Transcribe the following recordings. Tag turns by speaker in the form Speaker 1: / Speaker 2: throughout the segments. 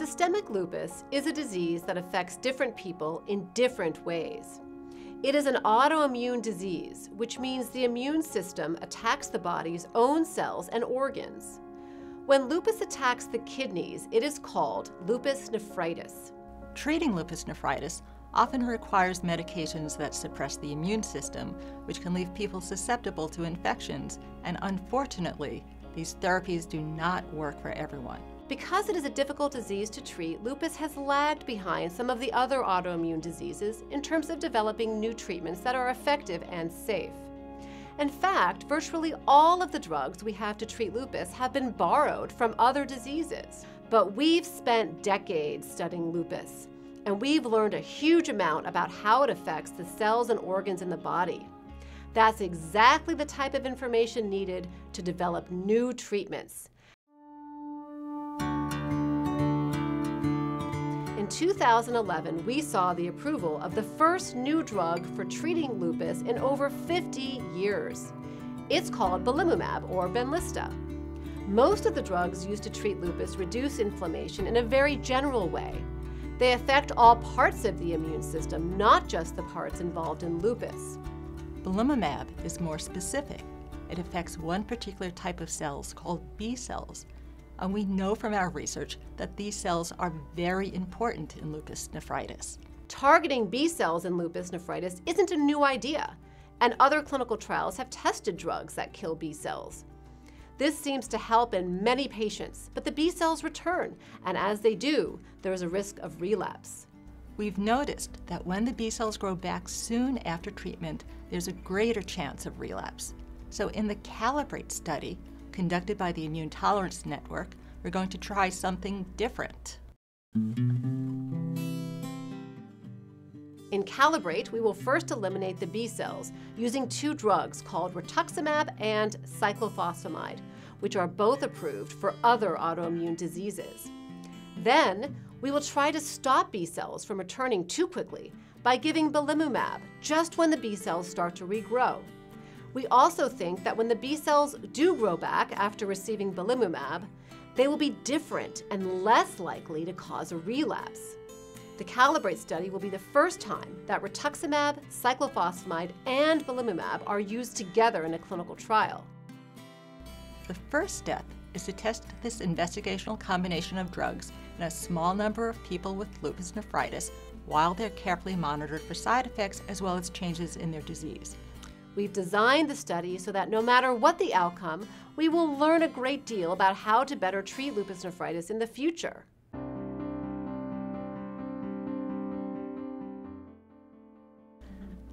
Speaker 1: Systemic lupus is a disease that affects different people in different ways. It is an autoimmune disease, which means the immune system attacks the body's own cells and organs. When lupus attacks the kidneys, it is called lupus nephritis.
Speaker 2: Treating lupus nephritis often requires medications that suppress the immune system, which can leave people susceptible to infections, and unfortunately, these therapies do not work for everyone.
Speaker 1: Because it is a difficult disease to treat, lupus has lagged behind some of the other autoimmune diseases in terms of developing new treatments that are effective and safe. In fact, virtually all of the drugs we have to treat lupus have been borrowed from other diseases. But we've spent decades studying lupus, and we've learned a huge amount about how it affects the cells and organs in the body. That's exactly the type of information needed to develop new treatments. 2011, we saw the approval of the first new drug for treating lupus in over 50 years. It's called belimumab or Benlysta. Most of the drugs used to treat lupus reduce inflammation in a very general way. They affect all parts of the immune system, not just the parts involved in lupus.
Speaker 2: Belimumab is more specific. It affects one particular type of cells called B cells. And we know from our research that these cells are very important in lupus nephritis.
Speaker 1: Targeting B cells in lupus nephritis isn't a new idea, and other clinical trials have tested drugs that kill B cells. This seems to help in many patients, but the B cells return, and as they do, there is a risk of relapse.
Speaker 2: We've noticed that when the B cells grow back soon after treatment, there's a greater chance of relapse. So in the Calibrate study, conducted by the Immune Tolerance Network, we're going to try something different.
Speaker 1: In Calibrate, we will first eliminate the B cells using two drugs called rituximab and cyclophosphamide, which are both approved for other autoimmune diseases. Then, we will try to stop B cells from returning too quickly by giving belimumab just when the B cells start to regrow. We also think that when the B cells do grow back after receiving belimumab, they will be different and less likely to cause a relapse. The Calibrate study will be the first time that rituximab, cyclophosphamide, and belimumab are used together in a clinical trial.
Speaker 2: The first step is to test this investigational combination of drugs in a small number of people with lupus nephritis while they're carefully monitored for side effects as well as changes in their disease.
Speaker 1: We've designed the study so that no matter what the outcome, we will learn a great deal about how to better treat lupus nephritis in the future.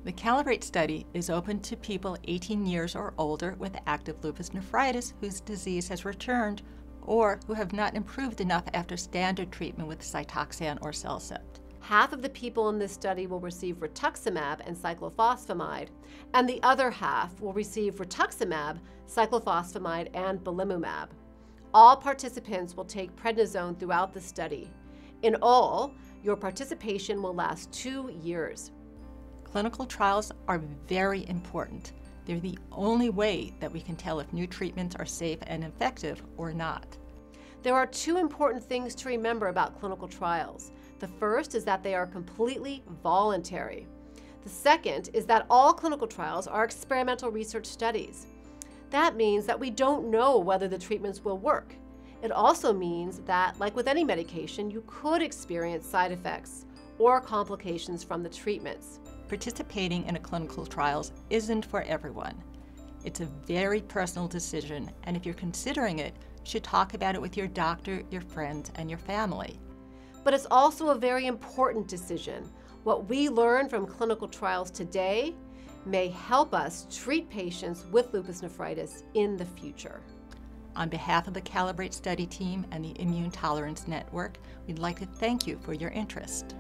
Speaker 2: The Calibrate study is open to people 18 years or older with active lupus nephritis whose disease has returned or who have not improved enough after standard treatment with Cytoxan or Cellcept.
Speaker 1: Half of the people in this study will receive rituximab and cyclophosphamide, and the other half will receive rituximab, cyclophosphamide, and belimumab. All participants will take prednisone throughout the study. In all, your participation will last two years.
Speaker 2: Clinical trials are very important. They're the only way that we can tell if new treatments are safe and effective or not.
Speaker 1: There are two important things to remember about clinical trials. The first is that they are completely voluntary. The second is that all clinical trials are experimental research studies. That means that we don't know whether the treatments will work. It also means that, like with any medication, you could experience side effects or complications from the treatments
Speaker 2: participating in a clinical trials isn't for everyone. It's a very personal decision, and if you're considering it, you should talk about it with your doctor, your friends, and your family.
Speaker 1: But it's also a very important decision. What we learn from clinical trials today may help us treat patients with lupus nephritis in the future.
Speaker 2: On behalf of the Calibrate study team and the Immune Tolerance Network, we'd like to thank you for your interest.